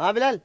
Ha Bilal.